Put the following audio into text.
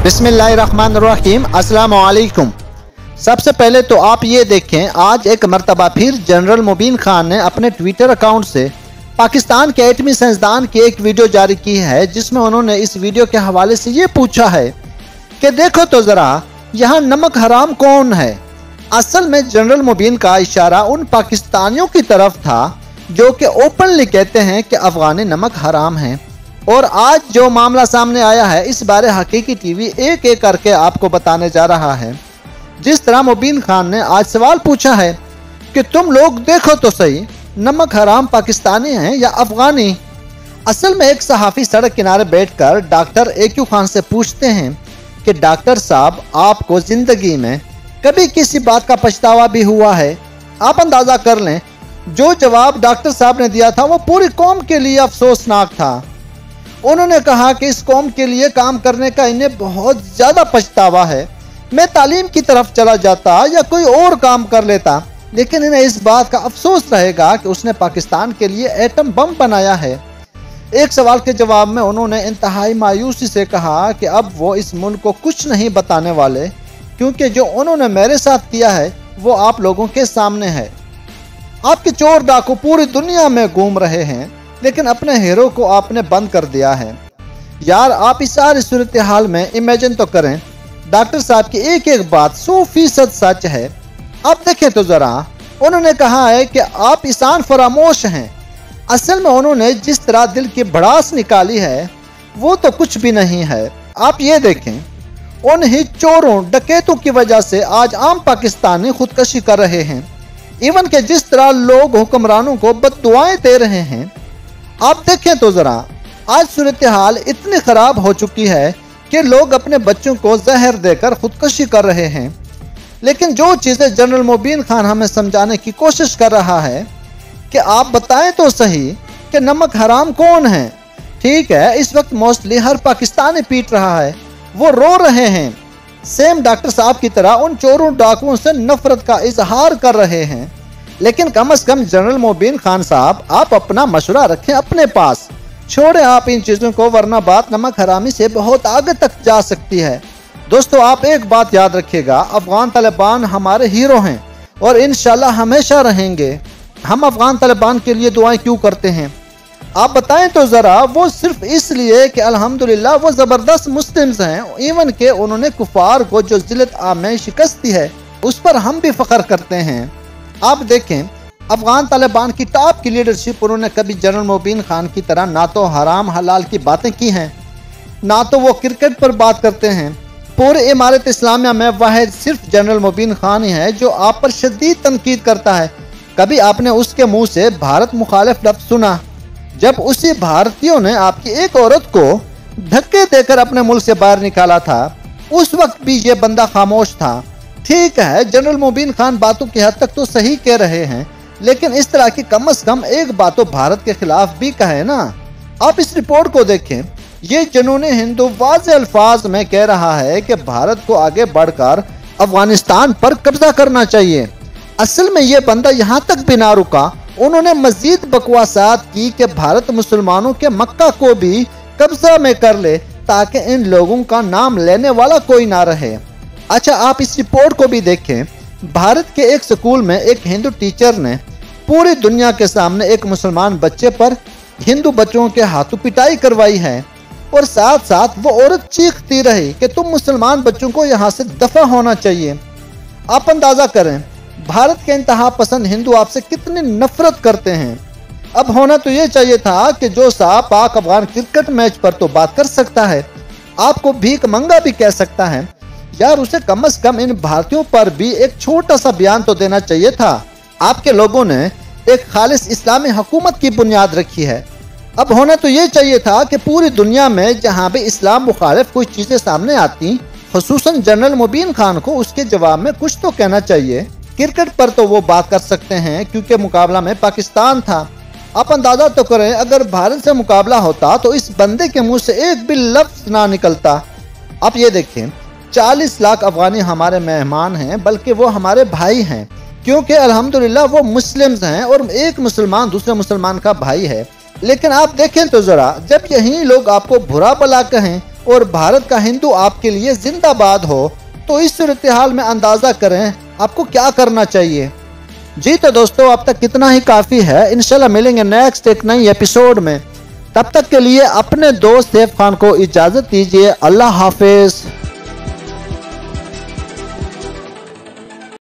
अस्सलाम वालेकुम सबसे पहले तो आप ये देखें, आज एक मरतबा फिर जनरल मुबीन खान ने अपने ट्विटर अकाउंट से पाकिस्तान के एटमी साइंसदान की एक वीडियो जारी की है, जिसमें उन्होंने इस वीडियो के हवाले से ये पूछा है कि देखो तो ज़रा, यहाँ नमक हराम कौन है? असल में जनरल मुबीन का इशारा उन पाकिस्तानियों की तरफ़ था, जो कि ओपनली कहते हैं कि अफगानी नमक हराम है। और आज जो मामला सामने आया है, इस बारे हकीकी टीवी एक एक करके आपको बताने जा रहा है। जिस तरह मुबीन खान ने आज सवाल पूछा है कि तुम लोग देखो तो सही, नमक हराम पाकिस्तानी हैं या अफगानी? असल में एक सहाफ़ी सड़क किनारे बैठकर डॉक्टर ए क्यू खान से पूछते हैं कि डॉक्टर साहब, आपको ज़िंदगी में कभी किसी बात का पछतावा भी हुआ है? आप अंदाज़ा कर लें, जो जवाब डॉक्टर साहब ने दिया था वो पूरी कौम के लिए अफसोसनाक था। उन्होंने कहा कि इस कौम के लिए काम करने का इन्हें बहुत ज़्यादा पछतावा है। मैं तालीम की तरफ़ चला जाता या कोई और काम कर लेता, लेकिन इन्हें इस बात का अफसोस रहेगा कि उसने पाकिस्तान के लिए एटम बम बनाया है। एक सवाल के जवाब में उन्होंने इंतहाई मायूसी से कहा कि अब वो इस मुल्क को कुछ नहीं बताने वाले, क्योंकि जो उन्होंने मेरे साथ किया है, वो आप लोगों के सामने है। आपके चोर डाकू पूरी दुनिया में घूम रहे हैं। लेकिन अपने हीरो को आपने बंद कर दिया है। यार, आप इस सारी सूरत हाल में इमेजिन तो करें, डॉक्टर साहब की एक एक बात सौ फ़ीसद सच है। अब देखें तो ज़रा, उन्होंने कहा है कि आप ईसान फरामोश हैं। असल में उन्होंने जिस तरह दिल की भड़ास निकाली है, वो तो कुछ भी नहीं है। आप ये देखें उन ही चोरों, डकैतों की वजह से आज आम पाकिस्तानी खुदकशी कर रहे हैं। इवन के जिस तरह लोग हुक्मरानों को बदुआएँ दे रहे हैं आप देखें तो ज़रा, आज सूरत हाल इतनी ख़राब हो चुकी है कि लोग अपने बच्चों को जहर देकर खुदकशी कर रहे हैं। लेकिन जो चीज़ें जनरल मुबीन खान हमें समझाने की कोशिश कर रहा है, कि आप बताएँ तो सही कि नमक हराम कौन है? ठीक है, इस वक्त मोस्टली हर पाकिस्तानी पीट रहा है, वो रो रहे हैं। सेम डॉक्टर साहब की तरह उन चोरों डाकुओं से नफरत का इजहार कर रहे हैं। लेकिन कम अज कम जनरल मोबिन खान साहब, आप अपना मशुरा रखें अपने पास। छोड़े आप इन चीज़ों को, वरना बात नमक हरामी से बहुत आगे तक जा सकती है। दोस्तों, आप एक बात याद रखिएगा, अफगान तालिबान हमारे हीरो हैं और इन हमेशा रहेंगे। हम अफगान तालिबान के लिए दुआएँ क्यों करते हैं? आप बताएँ तो ज़रा, वो सिर्फ़ इसलिए कि अल्हम्दुलिल्लाह वो ज़बरदस्त मुस्लिम्स हैं, इवन के उन्होंने कुफार को जो जिलत आम शिकस्त दी है, उस पर हम भी फ़ख्र करते हैं। आप देखें, अफगान तालिबान की टॉप की लीडरशिप उन्होंने कभी जनरल मुबीन खान की तरह ना तो हराम हलाल की बातें की हैं, ना तो वो क्रिकेट पर बात करते हैं। पूरे इमारत इस्लामिया में वह सिर्फ़ जनरल मुबीन खान ही है जो आप पर शदीद तनकीद करता है। कभी आपने उसके मुँह से भारत मुखालिफ लफ्ज सुना? जब उसी भारतीयों ने आपकी एक औरत को धक्के देकर अपने मुल्क से बाहर निकाला था, उस वक्त भी ये बंदा खामोश था। ठीक है जनरल मुबीन खान बातों की हद तक तो सही कह रहे हैं, लेकिन इस तरह की कम अज कम एक बात तो भारत के खिलाफ भी कहे ना। आप इस रिपोर्ट को देखें, ये जनून हिंदू वाज अल्फाज में कह रहा है कि भारत को आगे बढ़कर अफ़गानिस्तान पर कब्जा करना चाहिए। असल में ये बंदा यहाँ तक भी ना रुका। उन्होंने मजीद बकवासात की कि भारत मुसलमानों के मक्का को भी कब्जा में कर ले, ताकि इन लोगों का नाम लेने वाला कोई ना रहे। अच्छा आप इस रिपोर्ट को भी देखें। भारत के एक स्कूल में एक हिंदू टीचर ने पूरी दुनिया के सामने एक मुसलमान बच्चे पर हिंदू बच्चों के हाथों पिटाई करवाई है और साथ साथ वो औरत चीखती रही कि तुम मुसलमान बच्चों को यहाँ से दफ़ा होना चाहिए। आप अंदाज़ा करें, भारत के इंतहा पसंद हिंदू आपसे कितनी नफरत करते हैं? अब होना तो ये चाहिए था कि जो साहब पाक अफगान क्रिकेट मैच पर तो बात कर सकता है। आपको भीख मंगा भी कह सकता है। यार उसे कम अज कम इन भारतीयों पर भी एक छोटा सा बयान तो देना चाहिए था। आपके लोगों ने एक खालिश इस्लामी हुकूमत की बुनियाद रखी है। अब होना तो ये चाहिए था कि पूरी दुनिया में जहाँ भी इस्लाम मुखालिफ कोई चीज़ें सामने आती खसूस जनरल मुबीन खान को उसके जवाब में कुछ तो कहना चाहिए। क्रिकेट पर तो वो बात कर सकते हैं, क्योंकि मुकाबला में पाकिस्तान था। आप अंदाज़ा तो करें, अगर भारत से मुकाबला होता तो इस बंदे के मुँह से एक भी लफ्ज ना निकलता। आप ये देखें चालीस लाख अफगानी हमारे मेहमान हैं, बल्कि वो हमारे भाई हैं। क्योंकि अल्हम्दुलिल्लाह वो मुस्लिम्स हैं और एक मुसलमान दूसरे मुसलमान का भाई है। लेकिन आप देखें तो ज़रा, जब यही लोग आपको बुरा भला कहें और भारत का हिंदू आपके लिए जिंदाबाद हो तो इस सूरत हाल में अंदाज़ा करें, आपको क्या करना चाहिए? जी तो दोस्तों, अब तक कितना ही काफ़ी है। इनशाला मिलेंगे नेक्स्ट एक नई एपिसोड में। तब तक के लिए अपने दोस्त सैफ खान को इजाज़त दीजिए। अल्लाह हाफिज़।